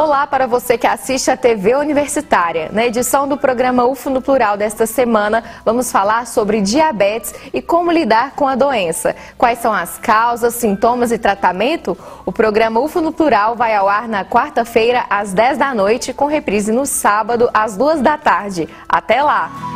Olá para você que assiste a TV Universitária. Na edição do programa UFO no Plural desta semana, vamos falar sobre diabetes e como lidar com a doença. Quais são as causas, sintomas e tratamento? O programa UFO no Plural vai ao ar na quarta-feira, às 10 da noite, com reprise no sábado, às 2 da tarde. Até lá!